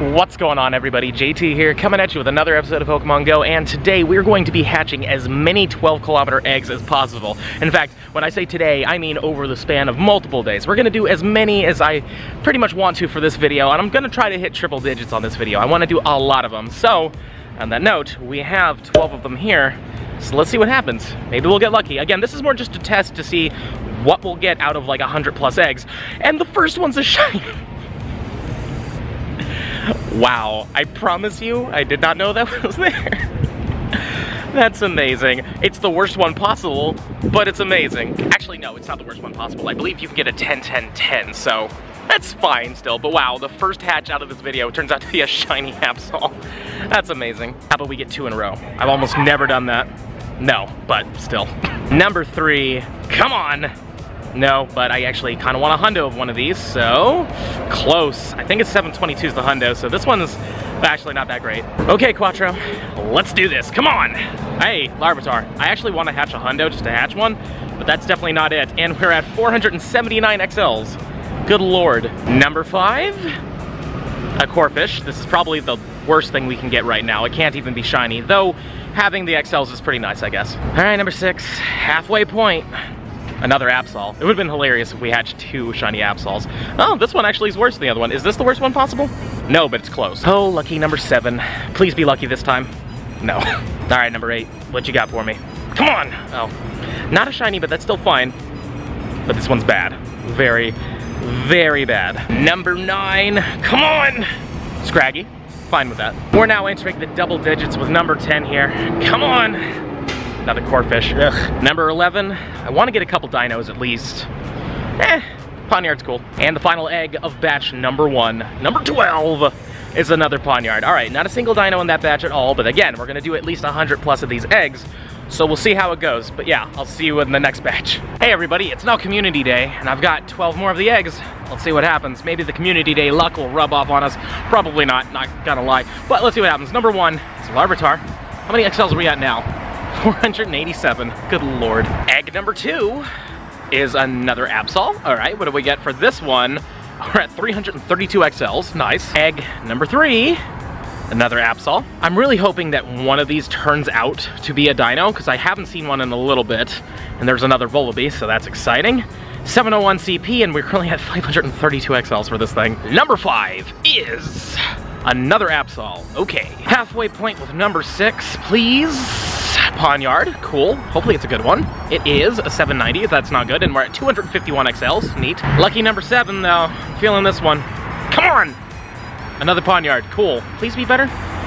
What's going on everybody? JT here, coming at you with another episode of Pokemon Go, and today we're going to be hatching as many 12 kilometer eggs as possible. In fact, when I say today, I mean over the span of multiple days. We're gonna do as many as I pretty much want to for this video, and I'm gonna try to hit triple digits on this video. I wanna do a lot of them. So, on that note, we have 12 of them here, so let's see what happens. Maybe we'll get lucky. Again, this is more just a test to see what we'll get out of like 100 plus eggs, and the first one's a shiny. Wow, I promise you, I did not know that was there. That's amazing. It's the worst one possible, but it's amazing. Actually, no, it's not the worst one possible. I believe you can get a 10, 10, 10, so that's fine still. But wow, the first hatch out of this video turns out to be a shiny Absol. That's amazing. How about we get two in a row? I've almost never done that. No, but still. Number three, come on. No, but I actually kind of want a hundo of one of these, so close. I think it's 722 is the hundo, so this one's actually not that great. Okay, Quattro, let's do this. Come on. Hey, Larvitar, I actually want to hatch a hundo just to hatch one, but that's definitely not it. And we're at 479 XLs. Good lord. Number five, a Corphish. This is probably the worst thing we can get right now. It can't even be shiny, though having the XLs is pretty nice, I guess. All right, number six, halfway point another Absol. It would have been hilarious if we hatched two shiny Absols. Oh, this one actually is worse than the other one. Is this the worst one possible? No, but it's close. Oh, lucky number seven. Please be lucky this time. No. All right, number eight. What you got for me? Come on! Oh, not a shiny, but that's still fine. But this one's bad. Very, very bad. Number nine. Come on! Scraggy. Fine with that. We're now entering the double digits with number 10 here. Come on! Another Corphish. Ugh. Number 11, I want to get a couple dinos at least. Eh, Pawniard's cool. And the final egg of batch number one, number 12, is another Pawniard. All right, not a single dino in that batch at all, but again, we're gonna do at least 100 plus of these eggs, so we'll see how it goes. But yeah, I'll see you in the next batch. Hey everybody, it's now community day, and I've got 12 more of the eggs. Let's see what happens. Maybe the community day luck will rub off on us. Probably not, not gonna lie. But let's see what happens. Number one is Larvitar. How many XLs are we at now? 487, good lord. Egg number two is another Absol. All right, what do we get for this one? We're at 332 XLs, nice. Egg number three, another Absol. I'm really hoping that one of these turns out to be a dino because I haven't seen one in a little bit. And there's another Vullaby, so that's exciting. 701 CP and we're currently at 532 XLs for this thing. Number five is another Absol. Okay, halfway point with number six, please. Pawniard, cool. Hopefully it's a good one. It is a 790, if that's not good, and we're at 251 XLs, neat. Lucky number seven though, I'm feeling this one. Come on! Another Pawniard, cool. Please be better,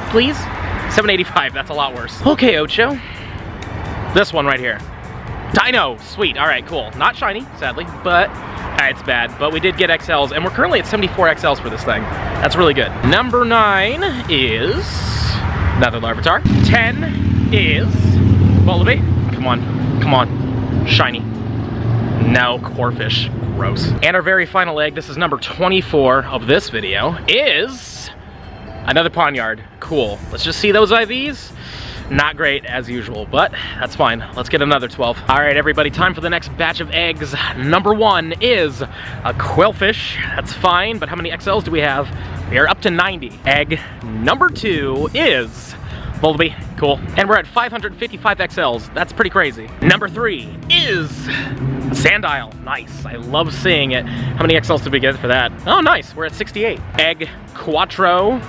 please? 785, that's a lot worse. Okay, Ocho. This one right here. Dino, sweet, all right, cool. Not shiny, sadly, but uh, it's bad. But we did get XLs, and we're currently at 74 XLs for this thing. That's really good. Number nine is another Larvitar. 10 is Vullaby. Come on, come on, shiny. No, Corphish, gross. And our very final egg, this is number 24 of this video, is another Pawniard. Cool. Let's just see those IVs. Not great as usual, but that's fine. Let's get another 12. All right, everybody, time for the next batch of eggs. Number one is a Qwilfish. That's fine, but how many XLs do we have? We are up to 90. Egg number two is Vullaby, cool. And we're at 555 XLs. That's pretty crazy. Number three is Sandile. Nice. I love seeing it. How many XLs did we get for that? Oh, nice. We're at 68. Egg Quattro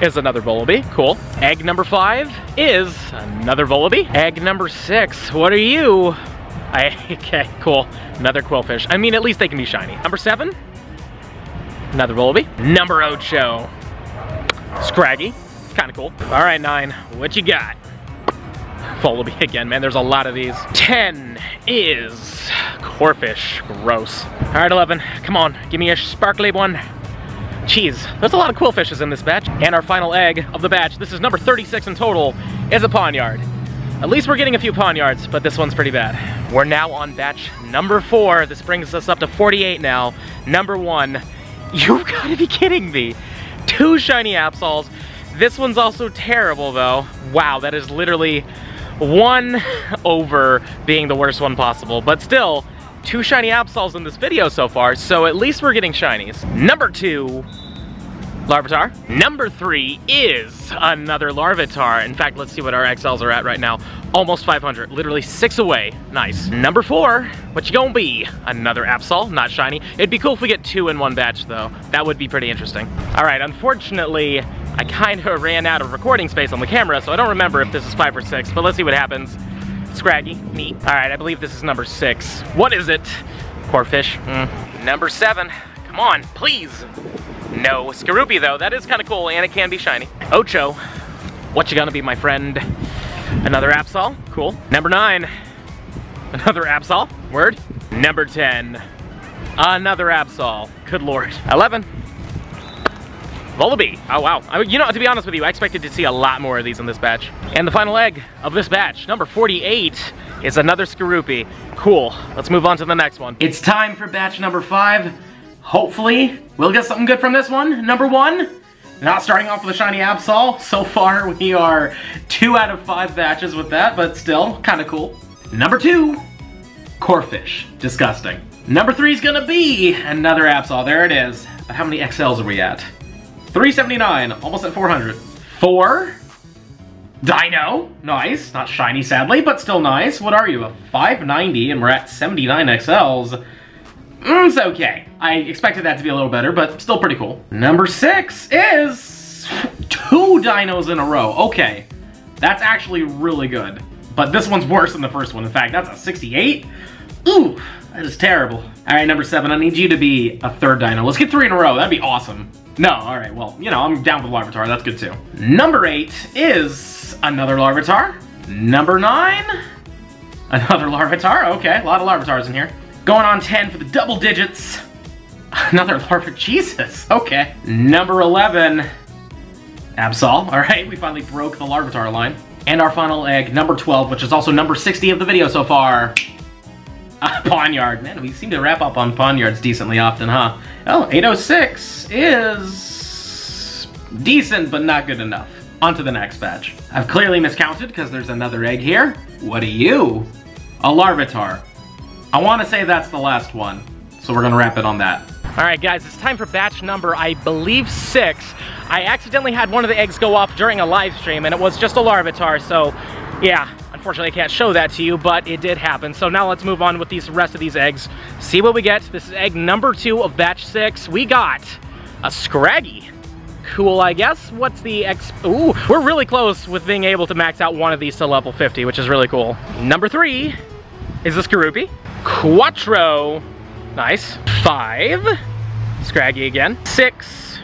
is another Vullaby. Cool. Egg number five is another Vullaby. Egg number six, what are you? I, okay, cool. Another Qwilfish. I mean, at least they can be shiny. Number seven, another Vullaby. Number ocho, Scraggy kind of cool. All right, nine, what you got? Vullaby again, man. There's a lot of these. 10 is Corphish. Gross. All right, 11. Come on, give me a sparkly one. Cheese. there's a lot of Qwilfishes in this batch. And our final egg of the batch, this is number 36 in total, is a Pawniard. At least we're getting a few Pawniards, but this one's pretty bad. We're now on batch number four. This brings us up to 48 now. Number one, you've gotta be kidding me. Two shiny Absols, this one's also terrible though. Wow, that is literally one over being the worst one possible. But still, two shiny Absols in this video so far, so at least we're getting shinies. Number two, Larvitar. Number three is another Larvitar. In fact, let's see what our XLs are at right now. Almost 500, literally six away. Nice. Number four, what you gonna be? Another Absol, not shiny. It'd be cool if we get two in one batch though. That would be pretty interesting. All right, unfortunately, I kind of ran out of recording space on the camera, so I don't remember if this is five or six, but let's see what happens. Scraggy, neat. All right, I believe this is number six. What is it? Corphish. Mm. Number seven, come on, please. No, Skorupi though, that is kind of cool and it can be shiny. Ocho, what you gonna be my friend? Another Absol, cool. Number nine, another Absol, word. Number 10, another Absol, good lord. 11, Vullaby. Oh wow. I you know, to be honest with you, I expected to see a lot more of these in this batch. And the final egg of this batch, number 48, is another Skorupi. Cool. Let's move on to the next one. It's time for batch number five. Hopefully, we'll get something good from this one. Number one, not starting off with a shiny Absol. So far, we are two out of five batches with that, but still, kind of cool. Number two, Corphish. Disgusting. Number three is gonna be another Absol. There it is. But how many XLs are we at? 379, almost at 400. Four, Dino, nice. Not shiny, sadly, but still nice. What are you, a 590, and we're at 79 XLs. Mm, it's okay. I expected that to be a little better, but still pretty cool. Number six is two dinos in a row. Okay, that's actually really good. But this one's worse than the first one. In fact, that's a 68. Ooh, that is terrible. All right, number seven, I need you to be a third dino. Let's get three in a row. That'd be awesome. No, all right, well, you know, I'm down with Larvitar. That's good too. Number eight is another Larvitar. Number nine, another Larvitar. Okay, a lot of Larvitars in here. Going on 10 for the double digits. Another Larva, Jesus, okay. Number 11, Absol. All right, we finally broke the Larvitar line. And our final egg, number 12, which is also number 60 of the video so far. Uh, Pawniard. Man, we seem to wrap up on Pawniards decently often, huh? Oh, 806 is decent, but not good enough. On to the next batch. I've clearly miscounted because there's another egg here. What are you? A Larvitar. I want to say that's the last one, so we're gonna wrap it on that. All right, guys, it's time for batch number, I believe, six. I accidentally had one of the eggs go off during a live stream, and it was just a Larvitar, so yeah, unfortunately I can't show that to you, but it did happen. So now let's move on with these rest of these eggs, see what we get. This is egg number two of batch six. We got a Scraggy. Cool, I guess. What's the X? Ooh, we're really close with being able to max out one of these to level 50, which is really cool. Number three is the Skorupi. Quattro, nice. Five, Scraggy again. Six,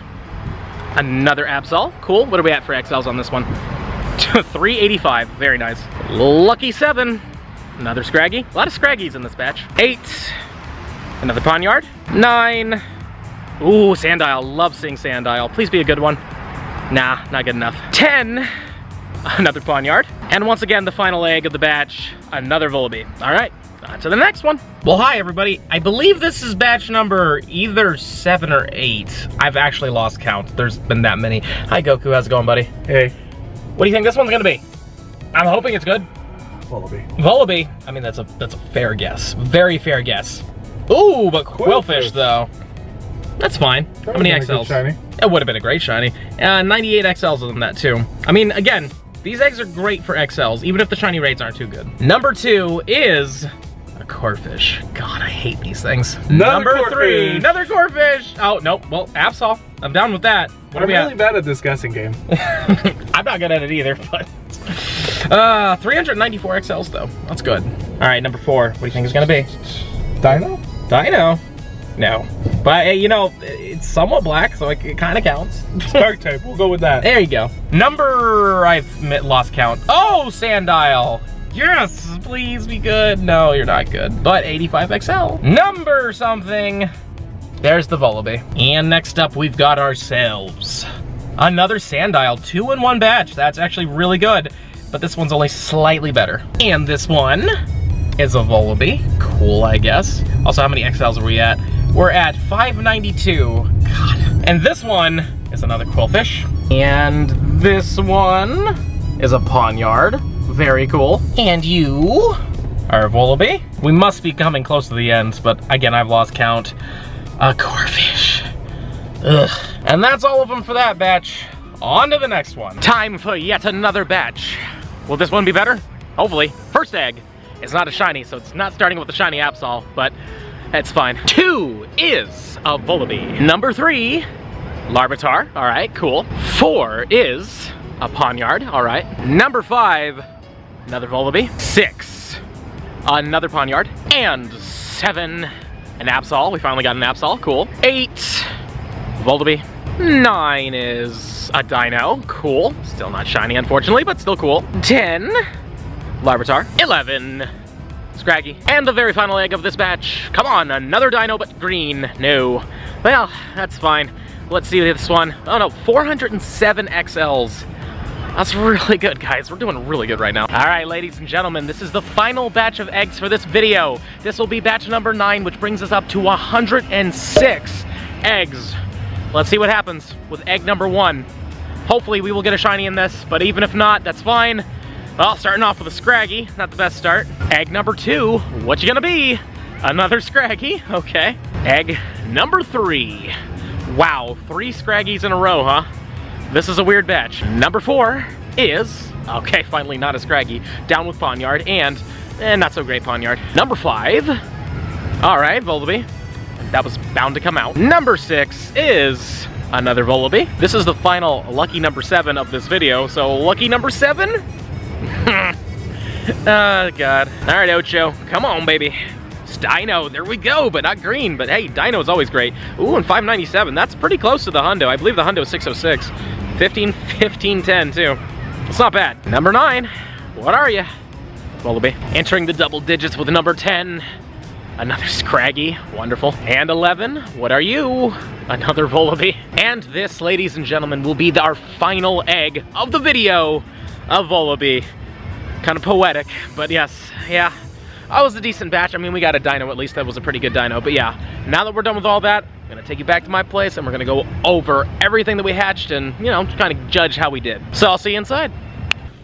another Absol, cool. What are we at for XLs on this one? 385, very nice. Lucky seven, another Scraggy. A lot of Scraggies in this batch. Eight, another Pawniard. Nine, ooh, Sandile, love seeing Sandile. Please be a good one. Nah, not good enough. 10, another Pawniard. And once again, the final egg of the batch, another Vullaby. All right, on to the next one. Well, hi everybody. I believe this is batch number either seven or eight. I've actually lost count. There's been that many. Hi Goku, how's it going, buddy? Hey, What do you think this one's gonna be? I'm hoping it's good. Wallaby. Vullaby. I mean, that's a that's a fair guess. Very fair guess. Ooh, but Qwilfish, Qwilfish. though. That's fine. How many That would've been a XLs? shiny. It would have been a great shiny. Uh, 98 XLs on that too. I mean, again, these eggs are great for XLs, even if the shiny rates aren't too good. Number two is a Corphish. God, I hate these things. Another Number three, another Corphish. Oh, nope, well, Absol. I'm down with that. What are I'm we really at? bad at this guessing game. I'm not good at it either, but. Uh, 394 XLs though. That's good. All right, number four. What do you think is gonna be? Dino? Dino. No, but you know, it's somewhat black, so it, it kind of counts. Dark type, we'll go with that. There you go. Number, I've lost count. Oh, Sandile. Yes, please be good. No, you're not good. But 85 XL. Number something. There's the Vullaby. And next up, we've got ourselves another Sandile. Two in one batch. That's actually really good. But this one's only slightly better. And this one is a Vullaby. Cool, I guess. Also, how many XLs are we at? We're at 592. God. And this one is another Qwilfish. And this one is a Pawniard. Very cool. And you are a We must be coming close to the end, but again, I've lost count. A Corphish. Ugh. And that's all of them for that batch. On to the next one. Time for yet another batch. Will this one be better? Hopefully. First egg is not a shiny, so it's not starting with a shiny Absol, but it's fine. Two is a Vullaby. Number three, Larvitar. All right, cool. Four is a Pawniard. All right. Number five, another Vullaby. Six, another Pawniard. And seven, an Absol. We finally got an Absol. Cool. Eight, Vullaby. Nine is a Dino. Cool. Still not shiny, unfortunately, but still cool. Ten, Larvitar. Eleven, Scraggy. And the very final egg of this batch. Come on, another Dino, but green. No. Well, that's fine. Let's see this one. Oh no, 407 XLs. That's really good, guys. We're doing really good right now. All right, ladies and gentlemen, this is the final batch of eggs for this video. This will be batch number nine, which brings us up to 106 eggs. Let's see what happens with egg number one. Hopefully we will get a shiny in this, but even if not, that's fine. Well, starting off with a Scraggy, not the best start. Egg number two, what you gonna be? Another Scraggy, okay. Egg number three. Wow, three Scraggies in a row, huh? This is a weird batch. Number four is, okay, finally not a Scraggy, down with Pawniard, and, eh, not so great Pawniard. Number five, all right, Vullaby. That was bound to come out. Number six is another Vullaby. This is the final lucky number seven of this video, so lucky number seven? oh, God. All right, Ocho, come on, baby. Dino, there we go, but not green. But hey, Dino is always great. Ooh, and 597, that's pretty close to the Hundo. I believe the Hundo is 606. 15, 15, 10 too. It's not bad. Number nine, what are you? Vullaby. Entering the double digits with number 10. Another Scraggy, wonderful. And 11, what are you? Another Vullaby. And this, ladies and gentlemen, will be our final egg of the video of Vullaby. Kind of poetic, but yes, yeah, Oh, that was a decent batch. I mean, we got a dino at least. That was a pretty good dino. But yeah, now that we're done with all that, I'm gonna take you back to my place and we're gonna go over everything that we hatched and, you know, kind of judge how we did. So I'll see you inside.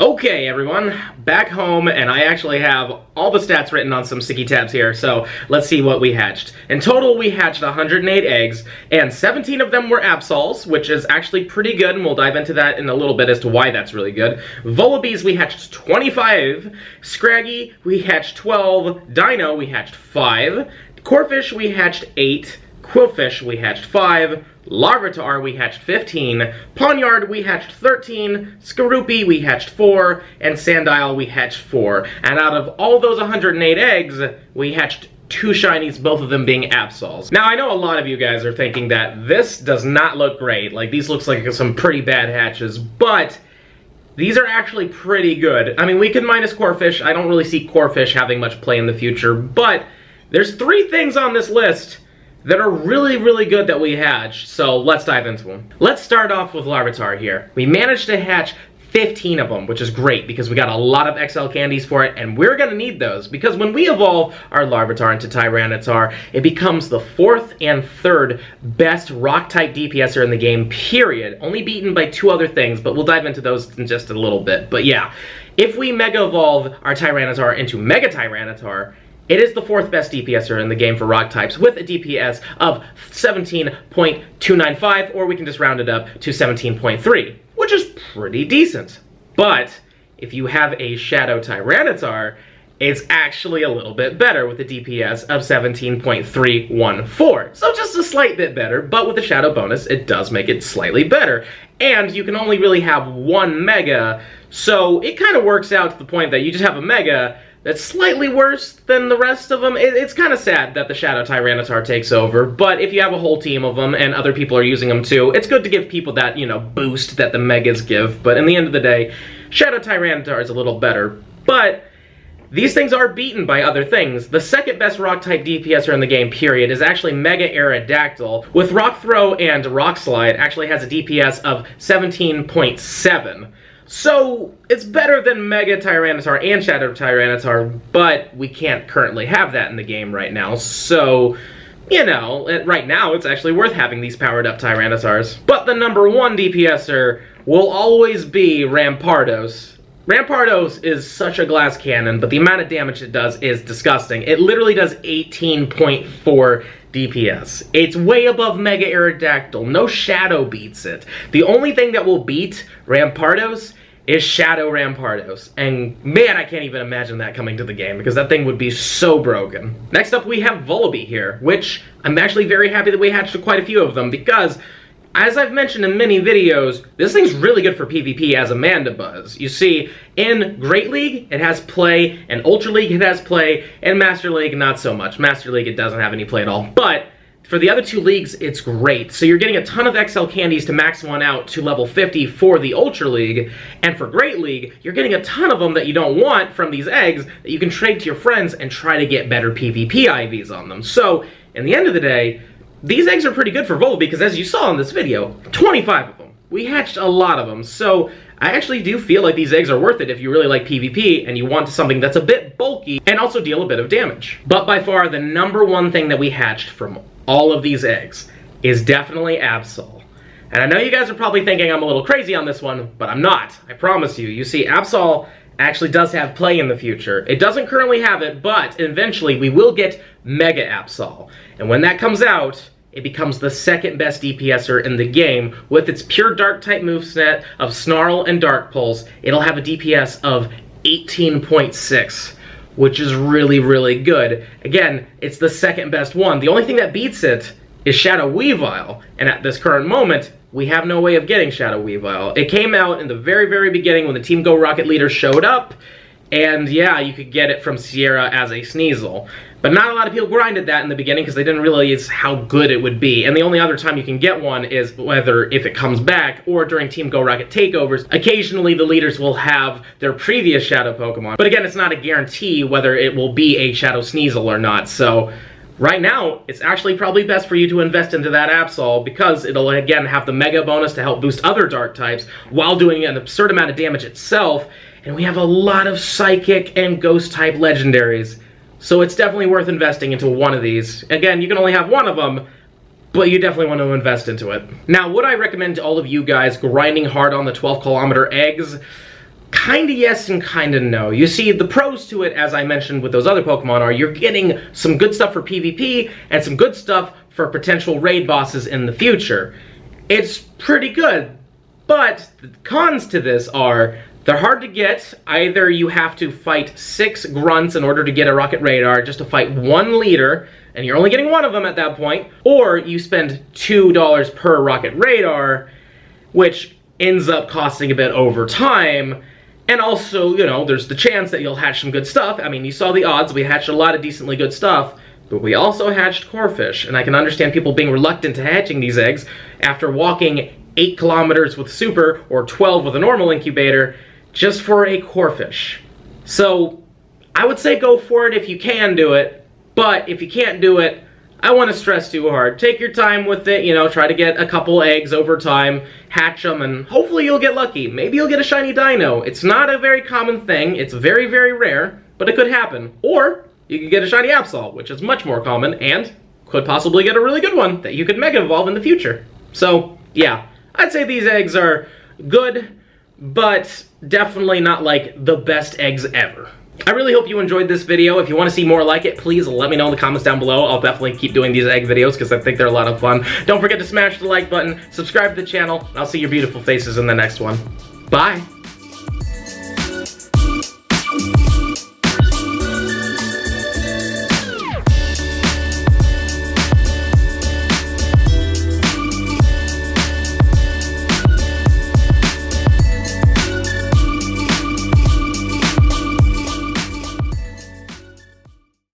Okay, everyone, back home, and I actually have all the stats written on some sticky tabs here, so let's see what we hatched. In total, we hatched 108 eggs, and 17 of them were Absols, which is actually pretty good, and we'll dive into that in a little bit as to why that's really good. Vullabies, we hatched 25. Scraggy, we hatched 12. Dino, we hatched 5. Corphish, we hatched 8. Qwilfish, we hatched 5. Larvitar, we hatched 15. Pawniard, we hatched 13. Skorupi, we hatched 4. And Sandile, we hatched 4. And out of all those 108 eggs, we hatched two shinies, both of them being Absols. Now, I know a lot of you guys are thinking that this does not look great. Like, these looks like some pretty bad hatches, but... These are actually pretty good. I mean, we can minus Corphish. I don't really see Corphish having much play in the future, but there's three things on this list that are really, really good that we hatched, so let's dive into them. Let's start off with Larvitar here. We managed to hatch 15 of them, which is great because we got a lot of XL candies for it, and we're gonna need those because when we evolve our Larvitar into Tyranitar, it becomes the fourth and third best rock-type DPSer in the game, period. Only beaten by two other things, but we'll dive into those in just a little bit. But yeah, if we Mega Evolve our Tyranitar into Mega Tyranitar, it is the fourth best DPSer in the game for rock types with a DPS of 17.295, or we can just round it up to 17.3, which is pretty decent. But if you have a Shadow Tyranitar, it's actually a little bit better with a DPS of 17.314. So just a slight bit better, but with the Shadow bonus, it does make it slightly better. And you can only really have one Mega, so it kind of works out to the point that you just have a Mega, that's slightly worse than the rest of them. It, it's kind of sad that the Shadow Tyranitar takes over, but if you have a whole team of them and other people are using them too, it's good to give people that, you know, boost that the Megas give, but in the end of the day, Shadow Tyranitar is a little better. But these things are beaten by other things. The second best rock-type DPSer in the game, period, is actually Mega Aerodactyl, with Rock Throw and Rock Slide actually has a DPS of 17.7. So, it's better than Mega Tyranitar and Shadow Tyranitar, but we can't currently have that in the game right now, so... You know, right now it's actually worth having these powered up Tyranitars. But the number one DPSer will always be Rampardos. Rampardos is such a glass cannon, but the amount of damage it does is disgusting. It literally does 18.4 DPS. It's way above Mega Aerodactyl. No Shadow beats it. The only thing that will beat Rampardos is Shadow Rampardos. And man, I can't even imagine that coming to the game because that thing would be so broken. Next up, we have Vullaby here, which I'm actually very happy that we hatched quite a few of them because as I've mentioned in many videos, this thing's really good for PvP as a Mandibuzz. You see, in Great League, it has play, and Ultra League, it has play, and Master League, not so much. Master League, it doesn't have any play at all. But for the other two leagues, it's great. So you're getting a ton of XL candies to max one out to level 50 for the Ultra League, and for Great League, you're getting a ton of them that you don't want from these eggs that you can trade to your friends and try to get better PvP IVs on them. So, in the end of the day, these eggs are pretty good for Volva because as you saw in this video, 25 of them. We hatched a lot of them, so I actually do feel like these eggs are worth it if you really like PvP and you want something that's a bit bulky and also deal a bit of damage. But by far, the number one thing that we hatched from all of these eggs is definitely Absol. And I know you guys are probably thinking I'm a little crazy on this one, but I'm not. I promise you. You see, Absol actually does have play in the future. It doesn't currently have it, but eventually we will get Mega Absol. And when that comes out, it becomes the second best DPSer in the game. With its pure dark type moveset of Snarl and Dark Pulse, it'll have a DPS of 18.6, which is really, really good. Again, it's the second best one. The only thing that beats it is Shadow Weavile, and at this current moment, we have no way of getting Shadow Weavile. It came out in the very, very beginning when the Team Go Rocket leader showed up, and yeah, you could get it from Sierra as a Sneasel. But not a lot of people grinded that in the beginning because they didn't realize how good it would be. And the only other time you can get one is whether if it comes back or during Team Go Rocket takeovers. Occasionally the leaders will have their previous Shadow Pokemon. But again, it's not a guarantee whether it will be a Shadow Sneasel or not. So right now, it's actually probably best for you to invest into that Absol because it'll again have the Mega bonus to help boost other Dark types while doing an absurd amount of damage itself. And we have a lot of Psychic and Ghost type legendaries. So it's definitely worth investing into one of these. Again, you can only have one of them, but you definitely want to invest into it. Now, would I recommend to all of you guys grinding hard on the 12 kilometer eggs? Kinda yes and kinda no. You see, the pros to it, as I mentioned with those other Pokemon, are you're getting some good stuff for PvP and some good stuff for potential raid bosses in the future. It's pretty good, but the cons to this are they're hard to get. Either you have to fight six grunts in order to get a rocket radar just to fight one leader, and you're only getting one of them at that point, or you spend $2 per rocket radar, which ends up costing a bit over time. And also, you know, there's the chance that you'll hatch some good stuff. I mean, you saw the odds. We hatched a lot of decently good stuff. But we also hatched Corphish, and I can understand people being reluctant to hatching these eggs after walking 8 kilometers with Super or 12 with a normal incubator just for a Corphish. So I would say go for it if you can do it, but if you can't do it, I want to stress too hard. Take your time with it, you know, try to get a couple eggs over time, hatch them, and hopefully you'll get lucky. Maybe you'll get a shiny dino. It's not a very common thing. It's very, very rare, but it could happen. Or you could get a shiny Absol, which is much more common, and could possibly get a really good one that you could Mega Evolve in the future. So, yeah, I'd say these eggs are good, but definitely not like the best eggs ever. I really hope you enjoyed this video. If you want to see more like it, please let me know in the comments down below. I'll definitely keep doing these egg videos because I think they're a lot of fun. Don't forget to smash the like button, subscribe to the channel, and I'll see your beautiful faces in the next one. Bye!